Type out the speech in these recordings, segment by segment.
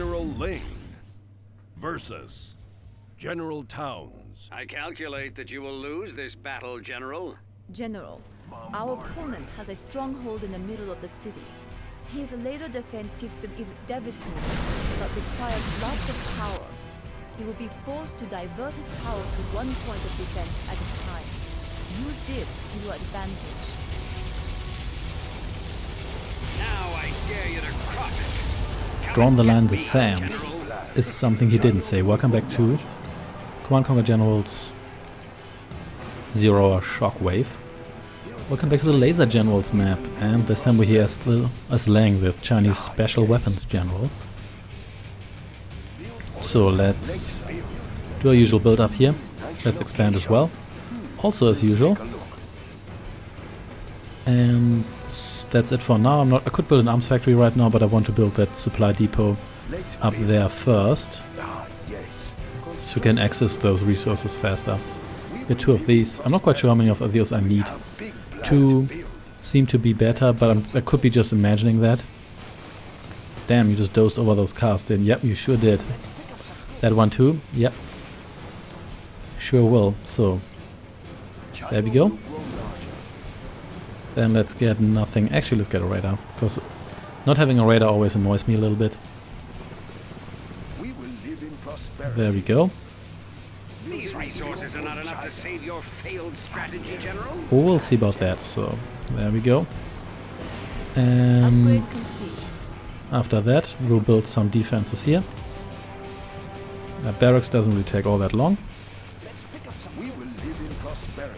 General Leang versus General Townes. I calculate that you will lose this battle, General. General, our opponent has a stronghold in the middle of the city. His laser defense system is devastating, but requires lots of power. He will be forced to divert his power to one point of defense at a time. Use this to your advantage. Now I dare you to cross it. Drawn the line the sands is something he didn't say. Welcome back to it. Command Conquer Generals Zero Shockwave. Welcome back to the Laser Generals map, and this time we're here as, the, as Leang, the Chinese Special Weapons General. So let's do our usual build up here. Let's expand as well. Also as usual. And that's it for now. I'm not I could build an arms factory right now, but I want to build that supply depot up there first. So we can access those resources faster. Get two of these. I'm not quite sure how many of those I need. Two seem to be better, but I'm, I could be just imagining that. Damn, you just dozed over those cars, then. Yep, you sure did. That one too? Yep. Sure will. So, there we go. Then let's get nothing. Actually, let's get a radar, because not having a radar always annoys me a little bit. There we go. These resources are not enough to save your failed strategy, General. Oh, we'll see about that. So, there we go. And after that, we'll build some defenses here. Uh, barracks doesn't really take all that long.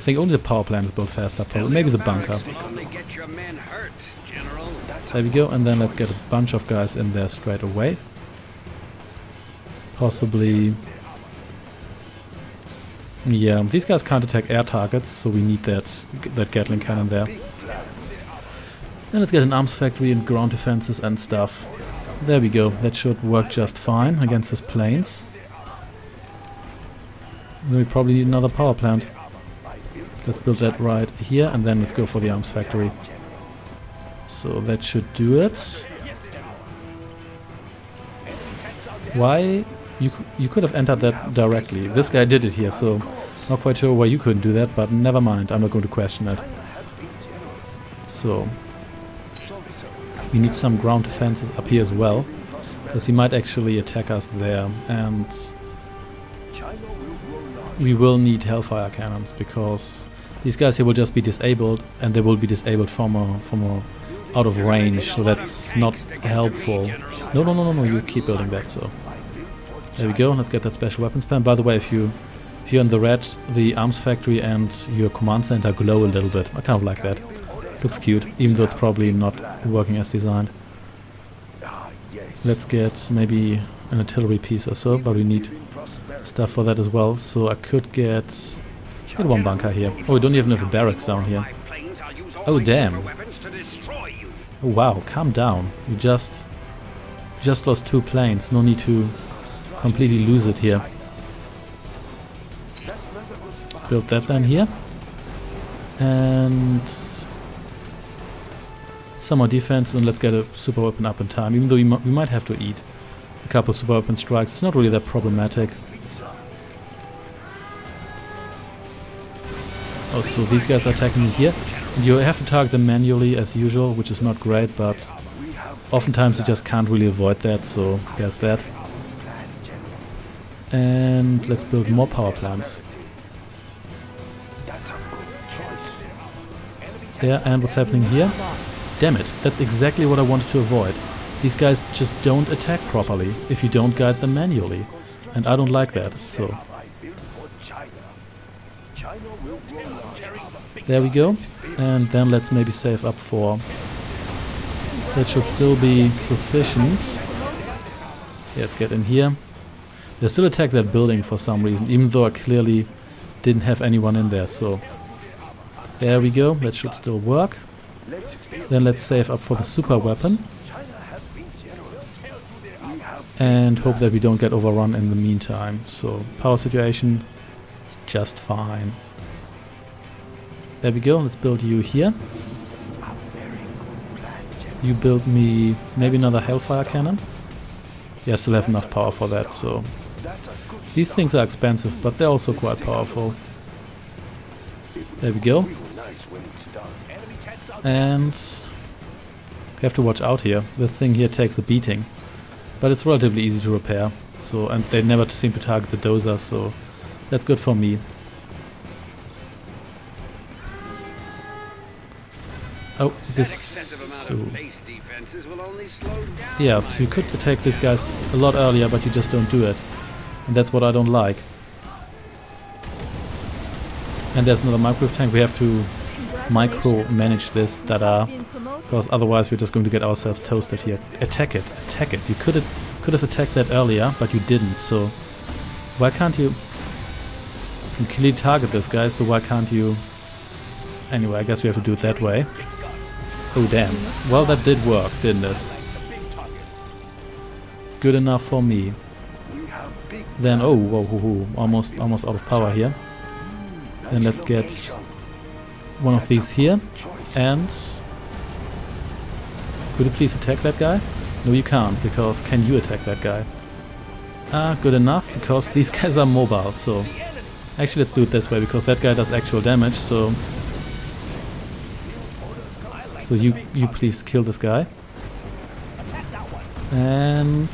I think only the power plant is built faster, probably. Maybe the bunker. Only get your men hurt, General. There we go, and then let's get a bunch of guys in there straight away. Possibly... Yeah, these guys can't attack air targets, so we need that that Gatling cannon there. Then let's get an arms factory and ground defenses and stuff. There we go, that should work just fine against his planes. Then we probably need another power plant. Let's build that right here, and then let's go for the arms factory. So that should do it. Why? You, you could have entered that directly. This guy did it here, so not quite sure why you couldn't do that, but never mind. I'm not going to question it. So, we need some ground defenses up here as well, because he might actually attack us there, and we will need Hellfire cannons, because these guys here will just be disabled, and they will be disabled from a, from a out of range, so that's not helpful. No, no, no, no, no, you keep building that, so. There we go, let's get that special weapons plan. By the way, if you if you're in the red, the arms factory and your command center glow a little bit. I kind of like that. Looks cute, even though it's probably not working as designed. Let's get maybe an artillery piece or so, but we need stuff for that as well. So I could get, get one bunker here. Oh, we don't even have a barracks down here. Oh, damn. Oh, wow, calm down. You just just lost two planes. No need to completely lose it here. Let's build that then here. And some more defense and let's get a super weapon up in time. Even though we, we might have to eat a couple super weapon strikes. It's not really that problematic. So these guys are attacking me here. And you have to target them manually as usual, which is not great, but oftentimes you just can't really avoid that, so there's that. And let's build more power plants. Yeah, and what's happening here? Damn it, that's exactly what I wanted to avoid. These guys just don't attack properly if you don't guide them manually. And I don't like that, so... There we go. And then let's maybe save up for... That should still be sufficient. Let's get in here. They still attack that building for some reason, even though I clearly didn't have anyone in there, so... There we go, that should still work. Then let's save up for the super weapon. And hope that we don't get overrun in the meantime. So, power situation is just fine. There we go, let's build you here. You build me maybe another Hellfire cannon. Yeah, I still have enough power for that, so... These things are expensive, but they're also quite powerful. There we go. And... You have to watch out here. The thing here takes a beating. But it's relatively easy to repair. So, and they never seem to target the dozer, so that's good for me. Oh, this... So yeah, so you could attack these guys a lot earlier, but you just don't do it. And that's what I don't like. And there's another microwave tank. We have to micro-manage this, da-da. Because otherwise we're just going to get ourselves toasted here. Attack it, attack it. You could have, could have attacked that earlier, but you didn't, so... Why can't you... You can clearly target this guy, so why can't you... Anyway, I guess we have to do it that way. Oh damn. Well, that did work, didn't it? Good enough for me. Then, oh, whoa, whoa, whoa, almost, almost out of power here. Then let's get one of these here. And... Could you please attack that guy? No, you can't, because can you attack that guy? Ah, good enough, because these guys are mobile, so... Actually, let's do it this way, because that guy does actual damage, so so you you please kill this guy. And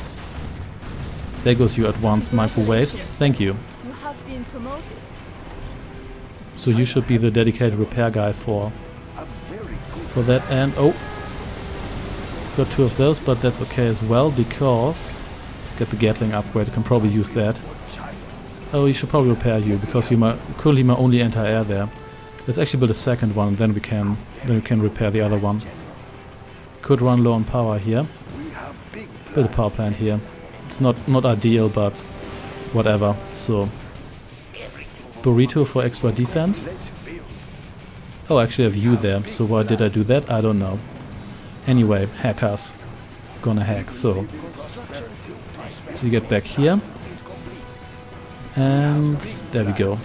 there goes your advanced microwaves. Thank you. You have been promoted. So you should be the dedicated repair guy for for that and oh got two of those but that's okay as well because get the Gatling upgrade, you can probably use that. Oh you should probably repair you because you might currently my only anti-air there. Let's actually build a second one, then we can then we can repair the other one. Could run low on power here. Build a power plant here. It's not not ideal, but whatever. So burrito for extra defense. Oh, actually I have you there. So why did I do that? I don't know. Anyway, hackers. Gonna hack. So so you get back here. And there we go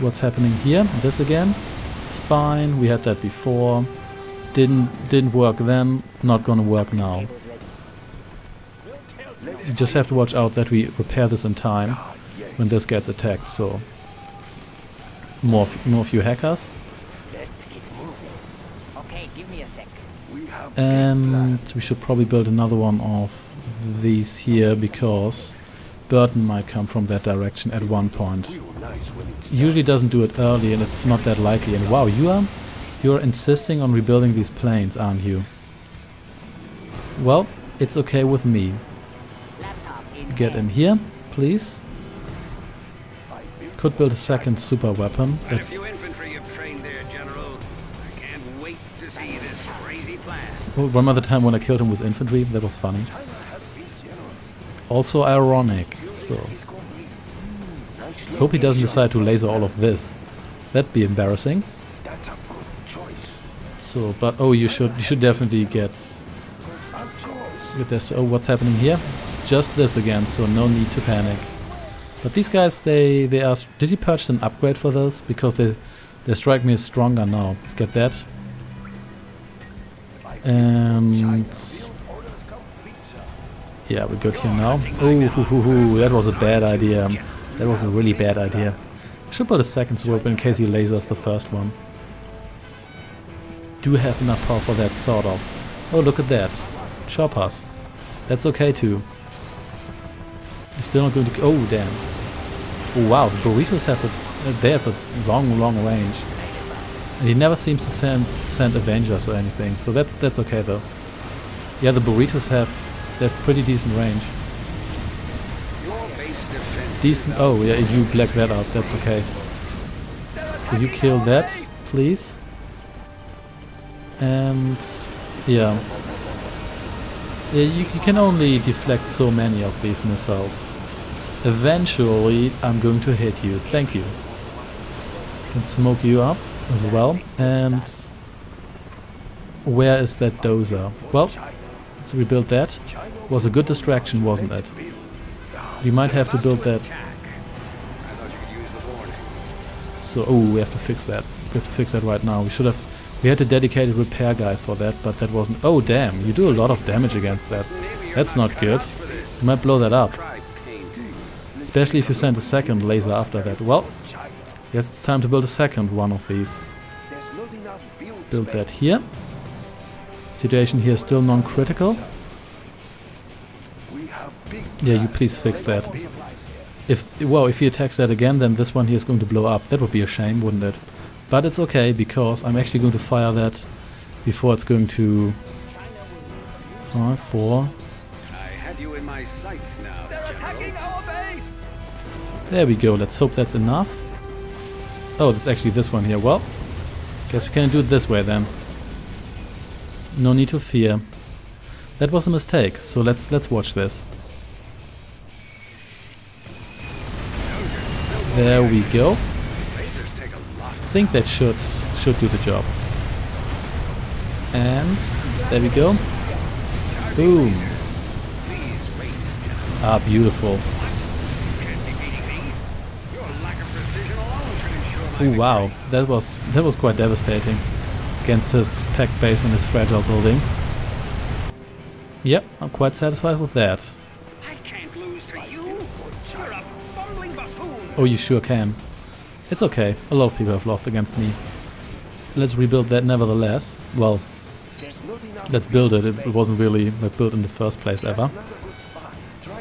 what's happening here. This again. It's fine. We had that before. Didn't didn't work then. Not gonna work now. You just have to watch out that we repair this in time when this gets attacked. So more more few hackers. And we should probably build another one of these here because Burton might come from that direction at one point. Usually doesn't do it early and it's not that likely. And wow, you are you're insisting on rebuilding these planes, aren't you? Well, it's okay with me. Get in here, please. Could build a second super weapon. Quite a few infantry you've trained there, General. I can't wait to see this crazy plan. Well, one other time when I killed him with infantry, that was funny. Also ironic, so... Hope he doesn't decide to laser all of this. That'd be embarrassing. That's a good choice. So, but oh, you should you should definitely get get this. Oh, what's happening here? It's just this again, so no need to panic. But these guys, they they asked, did you purchase an upgrade for those? Because they they strike me as stronger now. Let's get that. And yeah, we're good here now. Oh, hoo, hoo, hoo, that was a bad idea. That was a really bad idea. I should put a second sword in case he lasers the first one. Do have enough power for that, sort of. Oh, look at that. Choppers. That's okay too. You're still not going to... Oh, damn. Oh, wow, the burritos have a... They have a long, long range. And he never seems to send send Avengers or anything, so that's that's okay though. Yeah, the burritos have they have pretty decent range. Decent. Oh, yeah, you black that out. That's okay. So you kill that, please. And yeah, yeah, you, you can only deflect so many of these missiles. Eventually, I'm going to hit you. Thank you. Can smoke you up as well. And where is that dozer? Well, let's rebuild that. Was a good distraction, wasn't it? We might have to build that. So, oh, we have to fix that. We have to fix that right now. We should have We had a dedicated repair guy for that, but that wasn't... Oh, damn, you do a lot of damage against that. That's not good. You might blow that up. Especially if you send a second laser after that. Well, guess it's time to build a second one of these. Build that here. Situation here is still non-critical. Yeah, you please fix that. If Well, if he attacks that again, then this one here is going to blow up. That would be a shame, wouldn't it? But it's okay, because I'm actually going to fire that before it's going to... Five, four... There we go, let's hope that's enough. Oh, that's actually this one here. Well, guess we can do it this way then. No need to fear. That was a mistake, so let's let's watch this. There we go. I think that should should do the job. And there we go. Boom. Ah, beautiful. Oh wow, that was that was quite devastating against his packed base and his fragile buildings. Yep, I'm quite satisfied with that. Oh, you sure can. It's okay, a lot of people have lost against me. Let's rebuild that nevertheless. Well, let's build it. It wasn't really like, built in the first place ever.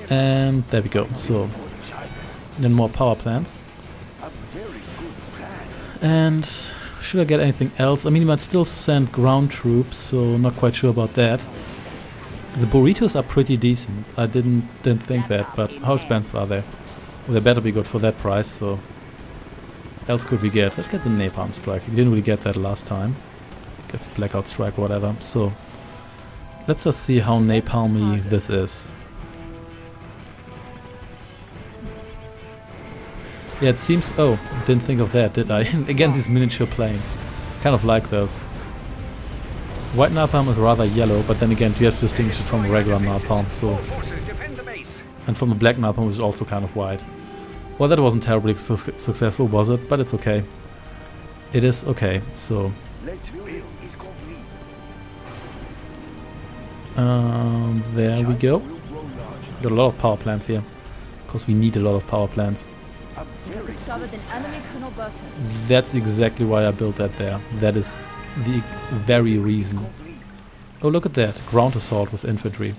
And there we go. So, then more power plants. And should I get anything else? I mean, you might still send ground troops, so not quite sure about that. The burritos are pretty decent. I didn't didn't think that, but how expensive are they? They better be good for that price, so... Else could we get? Let's get the Napalm Strike. We didn't really get that last time. Guess Blackout Strike whatever. So, let's just see how napalmy this is. Yeah, it seems... Oh, didn't think of that, did I? Again, these miniature planes. Kind of like those. White napalm is rather yellow, but then again, you have to distinguish it from regular napalm, so... And from the black napalm, which is also kind of white. Well, that wasn't terribly su successful, was it? But it's okay. It is okay, so... Um, there we go. Got a lot of power plants here. Because we need a lot of power plants. That's exactly why I built that there. That is the very reason. Oh, look at that. Ground assault with infantry.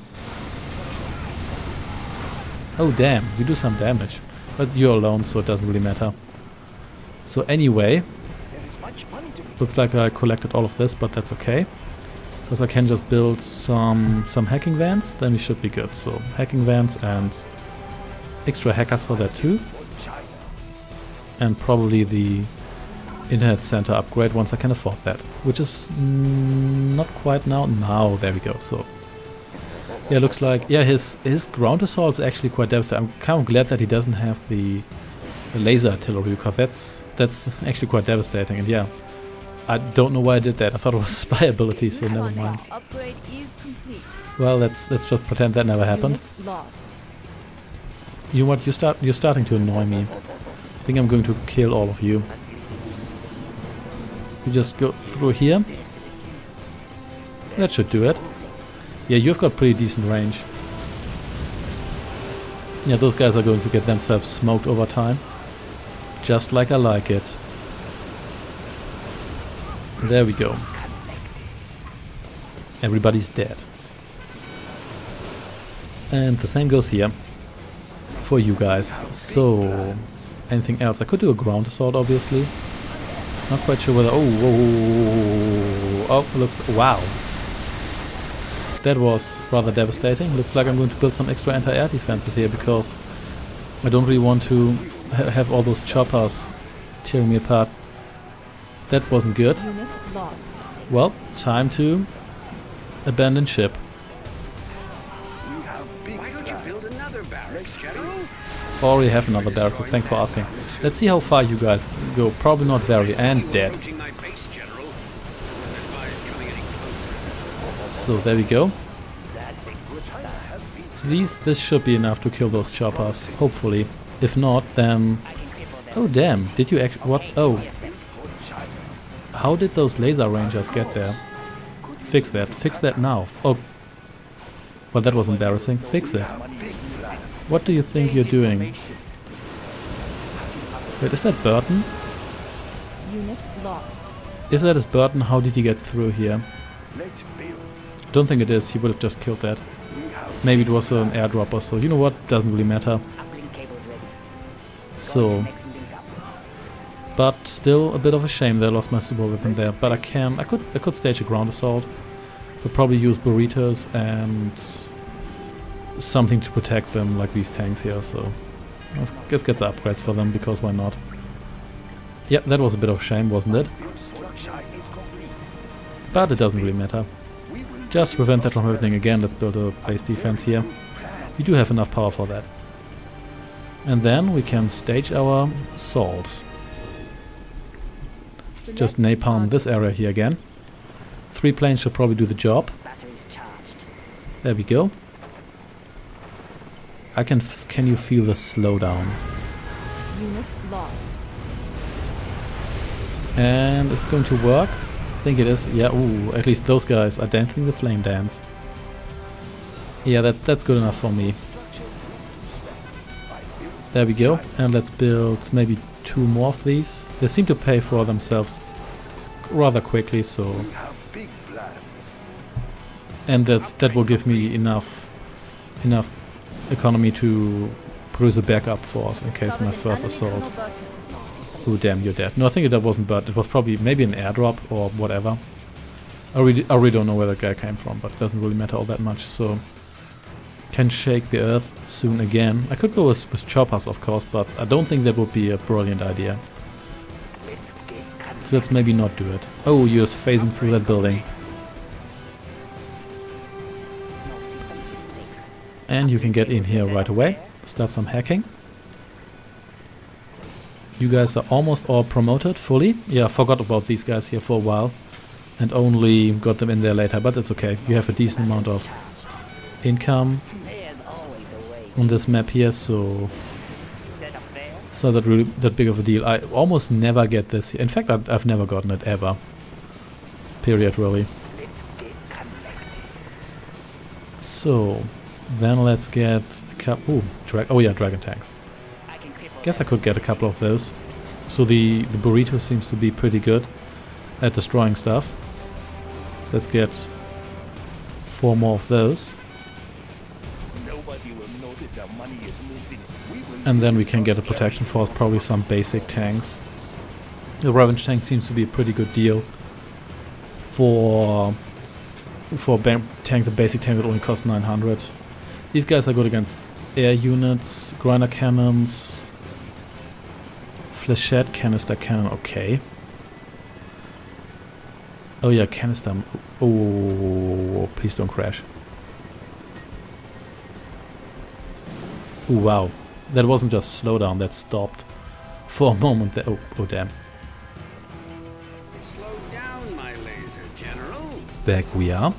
Oh, damn. You do some damage. But you're alone, so it doesn't really matter. So anyway, looks like I collected all of this, but that's okay. Because I can just build some some hacking vans, then we should be good. So hacking vans and extra hackers for that too and probably the internet center upgrade once I can afford that, which is mm, not quite now. Now, there we go. So, yeah, looks like yeah his his ground assault is actually quite devastating. I'm kind of glad that he doesn't have the, the laser artillery because that's that's actually quite devastating. And yeah, I don't know why I did that. I thought it was spy ability, so never mind. Well, let's let's just pretend that never happened. You what? You start. You're starting to annoy me. I think I'm going to kill all of you. You just go through here. That should do it. Yeah, you've got pretty decent range. Yeah, those guys are going to get themselves smoked over time. Just like I like it. There we go. Everybody's dead. And the same goes here. For you guys. So, anything else. I could do a ground assault, obviously. Not quite sure whether... Oh, whoa, oh, looks... Wow. That was rather devastating. Looks like I'm going to build some extra anti-air defenses here because I don't really want to ha have all those choppers tearing me apart. That wasn't good. Well, time to abandon ship. Already have another barrack, thanks for asking. Let's see how far you guys go. Probably not very, and dead. So there we go. These, this should be enough to kill those choppers, hopefully. If not, then... Oh damn, did you actually... What? Oh. How did those laser rangers get there? Fix that. Fix that now. Oh. Well, that was embarrassing. Fix it. What do you think you're doing? Wait, is that Burton? Unit lost. If that is Burton, how did he get through here? Don't think it is. He would have just killed that. Maybe it was an airdrop or so. You know what? Doesn't really matter. So, but still a bit of a shame that I lost my super weapon there. But I can, I could, I could stage a ground assault. Could probably use burritos and something to protect them, like these tanks here. So let's, let's get the upgrades for them because why not? Yeah, that was a bit of a shame, wasn't it? But it doesn't really matter. Just prevent that from happening again. Let's build a base defense here. We do have enough power for that. And then we can stage our assault. Just napalm this area here again. Three planes should probably do the job. There we go. I can f can you feel the slowdown? Unit lost. And it's going to work. I think it is. Yeah, ooh, at least those guys are dancing the flame dance. Yeah, that that's good enough for me. There we go. And let's build maybe two more of these. They seem to pay for themselves rather quickly, so and that that will give me enough enough economy to produce a backup force in case my first assault. Oh damn, you're dead. No, I think that wasn't Bert. It was probably maybe an airdrop or whatever. I really, I really don't know where that guy came from, but it doesn't really matter all that much. So can shake the earth soon again. I could go with, with choppers, of course, but I don't think that would be a brilliant idea. So let's maybe not do it. Oh, you're phasing through that building. And you can get in here right away. Start some hacking. You guys are almost all promoted fully. Yeah, I forgot about these guys here for a while. And only got them in there later, but it's okay. You have a decent amount of income on this map here, so it's not that really that big of a deal. I almost never get this. In fact, I've, I've never gotten it ever. Period, really. So, then let's get a couple. Dra- oh yeah, dragon tanks. I can cripple Guess I could get a couple of those. So the the burrito seems to be pretty good at destroying stuff. So let's get four more of those, Nobody will notice that money is missing. We will and then we can get a protection force, probably some basic tanks. The revenge tank seems to be a pretty good deal for for a tank. The basic tank that only costs 900. These guys are good against air units, grinder cannons, flechette canister cannon. Okay. Oh yeah, canister. Oh, please don't crash. Oh wow, that wasn't just slowdown. That stopped for a moment. There. Oh, oh damn. Slow down, my laser general. back we are.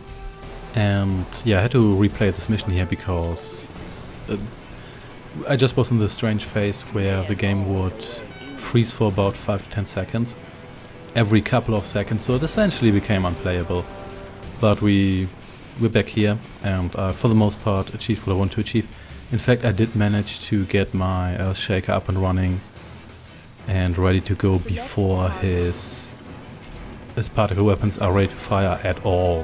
And yeah, I had to replay this mission here because uh, I just was in this strange phase where the game would freeze for about 5 to 10 seconds every couple of seconds, so it essentially became unplayable. But we we're back here, and uh, for the most part achieved what I want to achieve. In fact, I did manage to get my uh, shaker up and running and ready to go before his his particle weapons are ready to fire at all.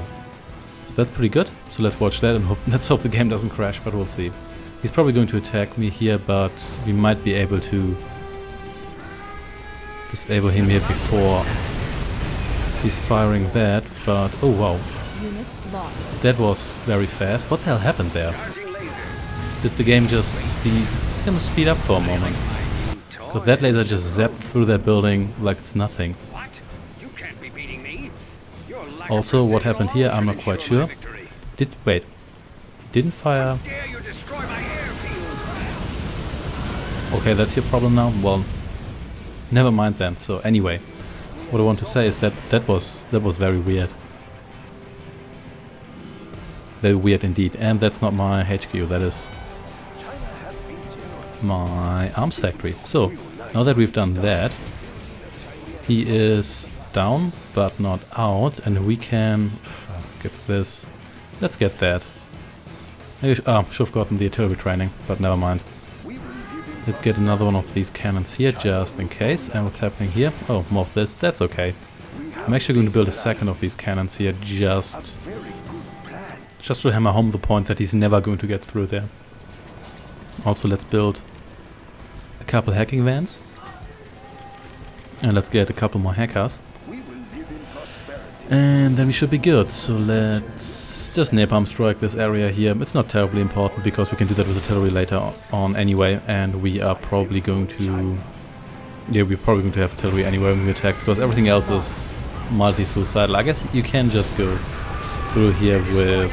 So that's pretty good. So let's watch that and hope, let's hope the game doesn't crash, but we'll see. He's probably going to attack me here, but we might be able to disable him here before he's firing that. But oh wow, that was very fast. What the hell happened there? Did the game just speed? It's gonna speed up for a moment. Because that laser just zapped through that building like it's nothing. Also, what happened here, I'm not quite sure. Did wait? Didn't fire? Okay, that's your problem now? Well, never mind then. So anyway, what I want to say is that that was that was very weird. Very weird indeed. And that's not my HQ, that is my arms factory. So, now that we've done that, he is down, but not out, and we can uh, get this. Let's get that. Sh oh, should have gotten the artillery training, but never mind. Let's get another one of these cannons here, just in case. And what's happening here? Oh, more of this. That's okay. I'm actually going to build a second of these cannons here, just, just to hammer home the point that he's never going to get through there. Also, let's build a couple hacking vans. And let's get a couple more hackers. And then we should be good. So let's just napalm strike this area here. It's not terribly important because we can do that with artillery later on anyway. And we are probably going to... Yeah, we're probably going to have artillery anyway when we attack because everything else is multi-suicidal. I guess you can just go through here with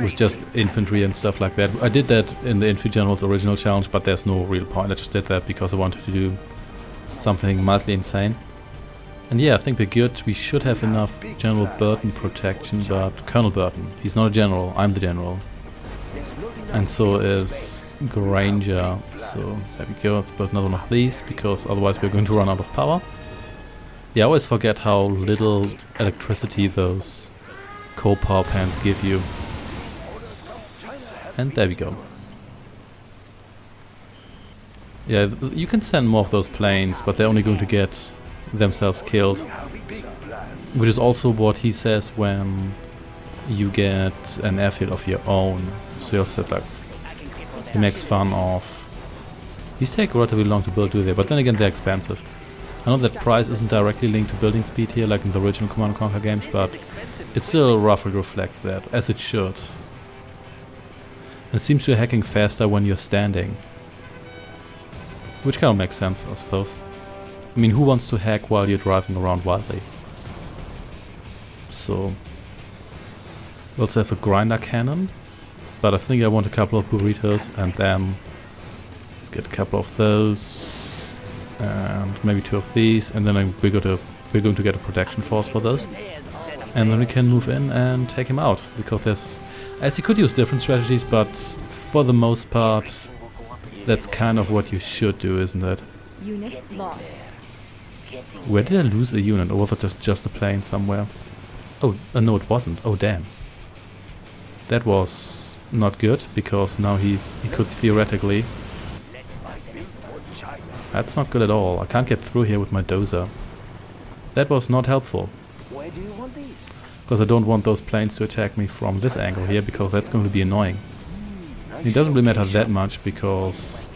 with just infantry and stuff like that. I did that in the Infantry General's original challenge, but there's no real point. I just did that because I wanted to do something mildly insane. And yeah, I think we're good. We should have enough General Burton protection, but Colonel Burton, he's not a general, I'm the general. And so is Granger. So there we go, let's build another one of these, because otherwise we're going to run out of power. Yeah, I always forget how little electricity those coal power plants give you. And there we go. Yeah, you can send more of those planes, but they're only going to get themselves killed. Which is also what he says when you get an airfield of your own. So you'll set like he makes fun of these take relatively long to build, do they? But then again, they're expensive. I know that price isn't directly linked to building speed here, like in the original Command & Conquer games, but it still roughly reflects that, as it should. And it seems you're hacking faster when you're standing. Which kind of makes sense, I suppose. I mean, who wants to hack while you're driving around wildly? So... We also have a grinder cannon. But I think I want a couple of burritos and then... Let's get a couple of those. And maybe two of these. And then we're going to, we're going to get a protection force for those. And then we can move in and take him out. Because there's... As you could use different strategies, but for the most part, that's kind of what you should do, isn't it? Unit lost. Where did I lose a unit, or was it just, just a plane somewhere? Oh, uh, no it wasn't. Oh damn. That was not good, because now he's he could theoretically... That's not good at all. I can't get through here with my dozer. That was not helpful. Where do you want these? Because I don't want those planes to attack me from this angle here, because that's going to be annoying. It doesn't really matter that much because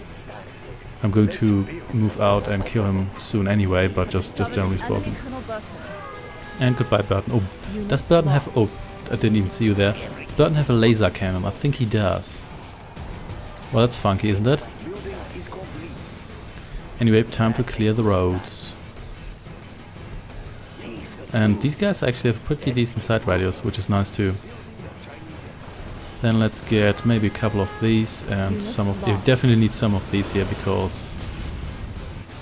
I'm going to move out and kill him soon anyway, but just, just generally spoken. And goodbye Burton. Oh, does Burton have... Oh, I didn't even see you there. Does Burton have a laser cannon? I think he does. Well, that's funky, isn't it? Anyway, time to clear the roads. And these guys actually have pretty decent sight radius, which is nice too. Then let's get maybe a couple of these and some of... You definitely need some of these here because...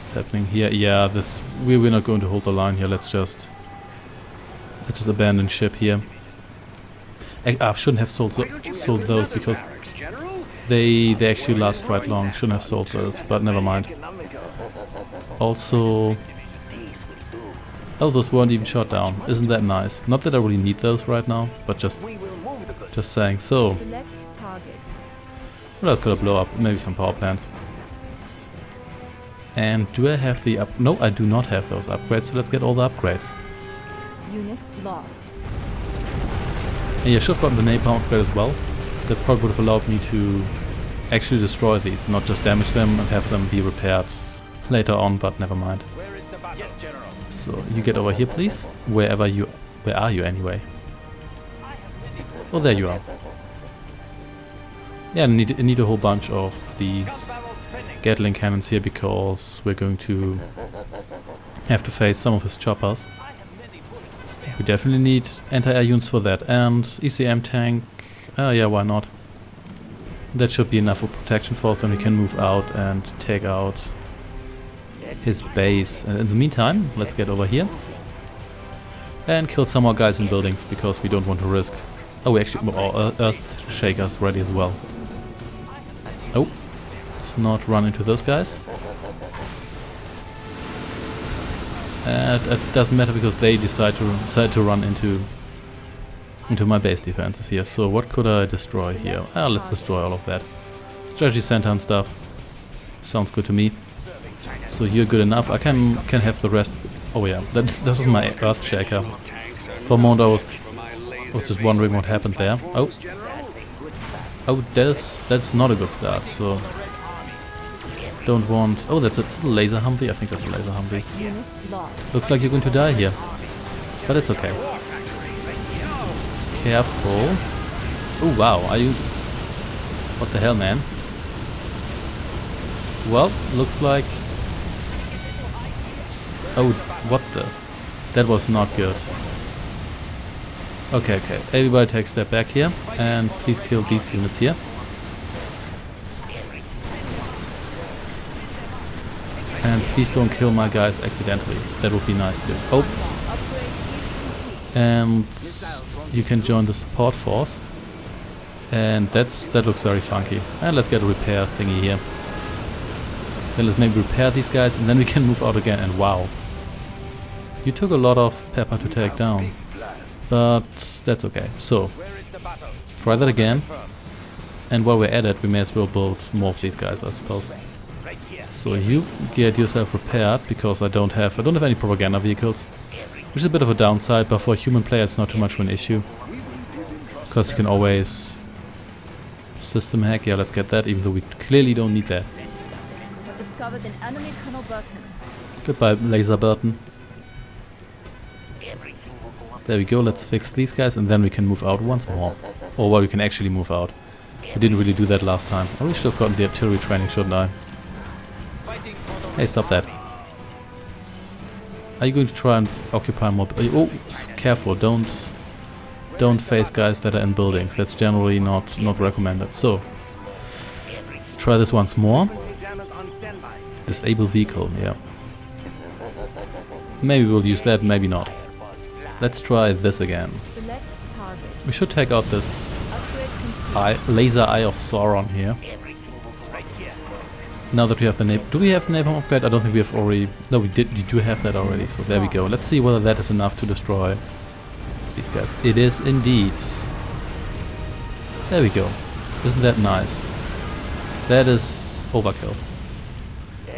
It's happening here? Yeah, this... We, we're not going to hold the line here. Let's just... Let's just abandon ship here. I, I shouldn't have sold, sold those because they they actually last quite long. Shouldn't have sold those, but never mind. Also... Oh, those weren't even shot down. Isn't that nice? Not that I really need those right now, but just just saying. So, what else could I blow up? Maybe some power plants. And do I have the up? No, I do not have those upgrades. So let's get all the upgrades. Unit lost. And yeah, should have gotten the napalm upgrade as well. That probably would have allowed me to actually destroy these, not just damage them and have them be repaired later on. But never mind. So you get over here, please. Wherever you, where are you anyway? Oh, there you are. Yeah, I need, I need a whole bunch of these Gatling cannons here because we're going to have to face some of his choppers. We definitely need anti-air units for that. And ECM tank, uh, yeah, why not? That should be enough for protection force, then we can move out and take out his base. And in the meantime, let's get over here and kill some more guys in buildings because we don't want to risk Oh, we actually... Oh, Earth Shaker's ready as well. Oh. Let's not run into those guys. It doesn't matter because they decide to decide to run into into my base defenses here. So what could I destroy here? Ah, let's destroy all of that. Strategy center and stuff. Sounds good to me. So you're good enough. I can can have the rest. Oh yeah, that this was my Earth Shaker. For I was, I was just wondering what happened there. Oh, oh, that's that's not a good start. So don't want. Oh, that's a laser Humvee. I think that's a laser Humvee. Looks like you're going to die here, but it's okay. Careful. Oh wow, are you? What the hell, man? Well, looks like. Oh, what the? That was not good. Okay, okay. Everybody take a step back here, and please kill these units here. And please don't kill my guys accidentally. That would be nice too. Oh, and you can join the support force. And that's that looks very funky. And let's get a repair thingy here. Then let's maybe repair these guys, and then we can move out again. And wow, you took a lot of pepper to take down, but that's okay. So try that again. And while we're at it, we may as well build more of these guys, I suppose. So you get yourself repaired because I don't have I don't have any propaganda vehicles, which is a bit of a downside. But for a human player, it's not too much of an issue because you can always system hack. Yeah, let's get that. Even though we clearly don't need that. We have discovered an enemy Colonel Burton. Goodbye, Laser Burton. There we go. Let's fix these guys, and then we can move out once more. Or well, we can actually move out. We didn't really do that last time. I really should have gotten the artillery training, shouldn't I? Hey, stop that. Are you going to try and occupy more? Oh, careful! Don't, don't face guys that are in buildings. That's generally not not recommended. So, let's try this once more. Disable vehicle. Yeah. Maybe we'll use that. Maybe not. Let's try this again. We should take out this eye, laser eye of Sauron here. Now that we have the nap, do we have the napalm upgrade? I don't think we have already. No, we did. We do have that already. So there we go. Let's see whether that is enough to destroy these guys. It is indeed. There we go. Isn't that nice? That is overkill.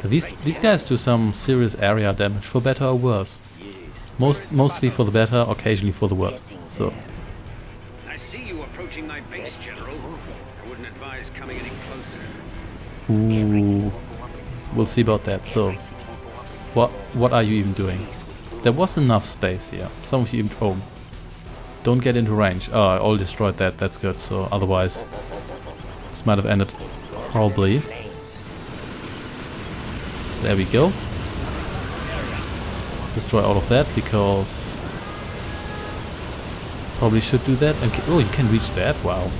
These these guys do some serious area damage for better or worse. Most mostly for the better, occasionally for the worst. So I see you approaching my base, General. I wouldn't advise coming any closer. Ooh, we'll see about that. So, what what are you even doing? There was enough space here. Some of you even don't get into range. Oh, I all destroyed that. That's good. So otherwise, this might have ended horribly. There we go. Destroy all of that because probably should do that. And oh, you can reach that. Wow.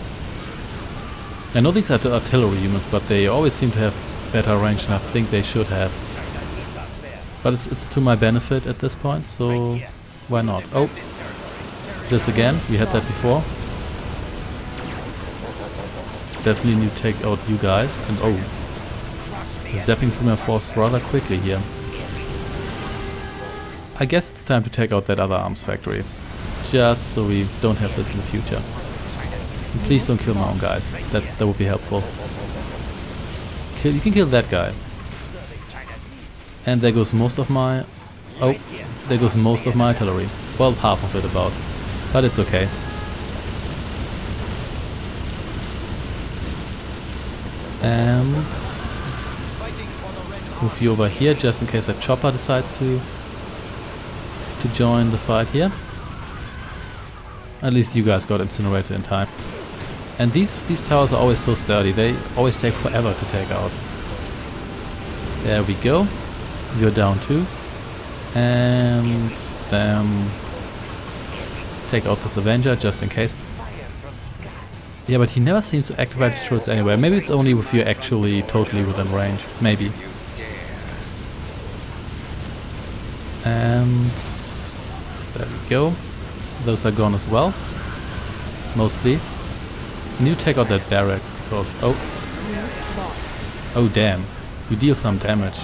I know these are the artillery units, but they always seem to have better range than I think they should have. But it's, it's to my benefit at this point, so why not? Oh, this again, we had that before. Definitely need to take out you guys, and oh, zapping through my force rather quickly here. I guess it's time to take out that other arms factory, just so we don't have this in the future. And please don't kill my own guys. That that would be helpful. Kill you can kill that guy. And there goes most of my Oh there goes most of my artillery. Well half of it about. But it's okay. And move you over here just in case that chopper decides to to join the fight here. At least you guys got incinerated in time. And these these towers are always so sturdy. They always take forever to take out. There we go. You're down too. And then take out this Avenger just in case. Yeah, but he never seems to activate his turrets anywhere. Maybe it's only if you're actually totally within range. Maybe. And go. Those are gone as well. Mostly. Need to take out that barracks because oh oh damn. You deal some damage.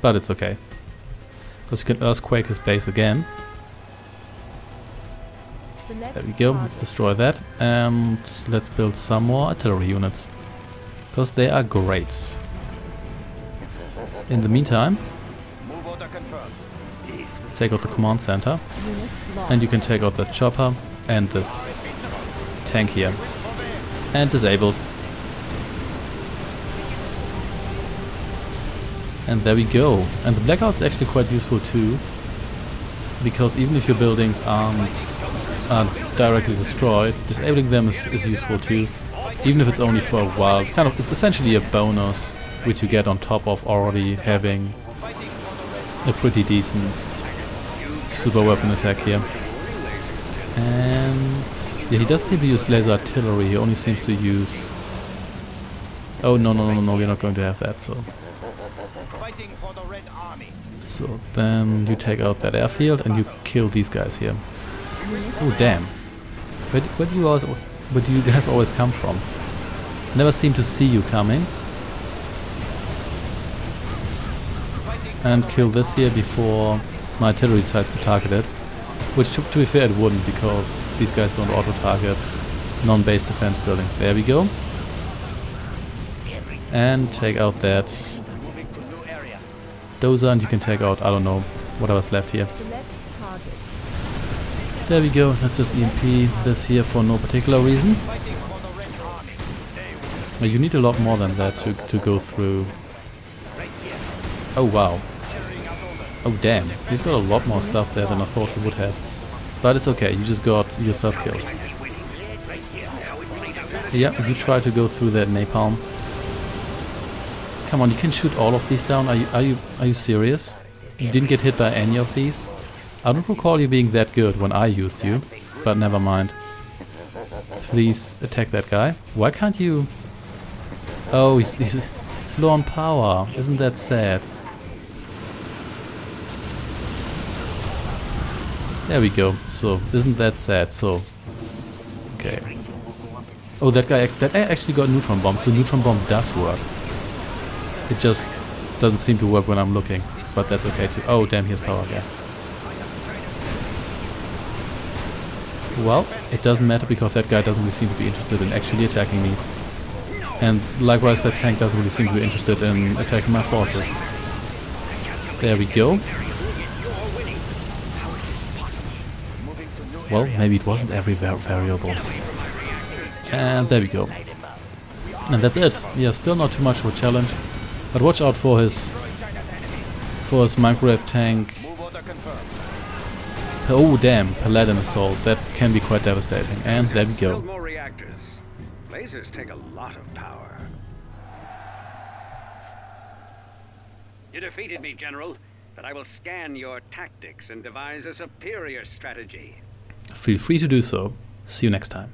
But it's okay. Because you can earthquake his base again. There we go, let's destroy that. And let's build some more artillery units. Because they are great. In the meantime, take out the command center. And you can take out the chopper and this tank here. And disabled. And there we go. And the blackout's actually quite useful too. Because even if your buildings aren't, aren't directly destroyed, disabling them is, is useful too. Even if it's only for a while. It's kind of it's essentially a bonus which you get on top of already having a pretty decent super weapon attack here. And yeah, he does seem to use laser artillery. He only seems to use. Oh no no no no! We're not going to have that. So fighting for the Red Army. so then you take out that airfield and you kill these guys here. Oh damn! Where, where do you always where do you guys always come from? Never seem to see you coming. And kill this here before my artillery decides to target it. Which, to, to be fair, it wouldn't because these guys don't auto-target non-base defense buildings. There we go. And take out that dozer and you can take out, I don't know, whatever's left here. There we go. Let's just EMP this here for no particular reason. You need a lot more than that to, to go through. Oh wow. Oh damn. He's got a lot more stuff there than I thought he would have. But it's okay. You just got yourself killed. Yeah, you try to go through that napalm. Come on, you can shoot all of these down. Are you are you are you serious? You didn't get hit by any of these? I don't recall you being that good when I used you, but never mind. Please attack that guy. Why can't you? Oh, he's, he's, he's low on power. Isn't that sad? There we go. So, isn't that sad? So, okay. Oh, that guy that actually got neutron bomb. So neutron bomb does work. It just doesn't seem to work when I'm looking, but that's okay too. Oh, damn, he has power again. Well, it doesn't matter because that guy doesn't really seem to be interested in actually attacking me. And likewise, that tank doesn't really seem to be interested in attacking my forces. There we go. Well, maybe it wasn't every var variable. And there we go. And that's it. Yeah, still not too much of a challenge. But watch out for his for his microwave tank. Oh damn, Paladin assault. That can be quite devastating. And there we go. Lasers take a lot of power. You defeated me, General, but I will scan your tactics and devise a superior strategy. Feel free to do so. See you next time.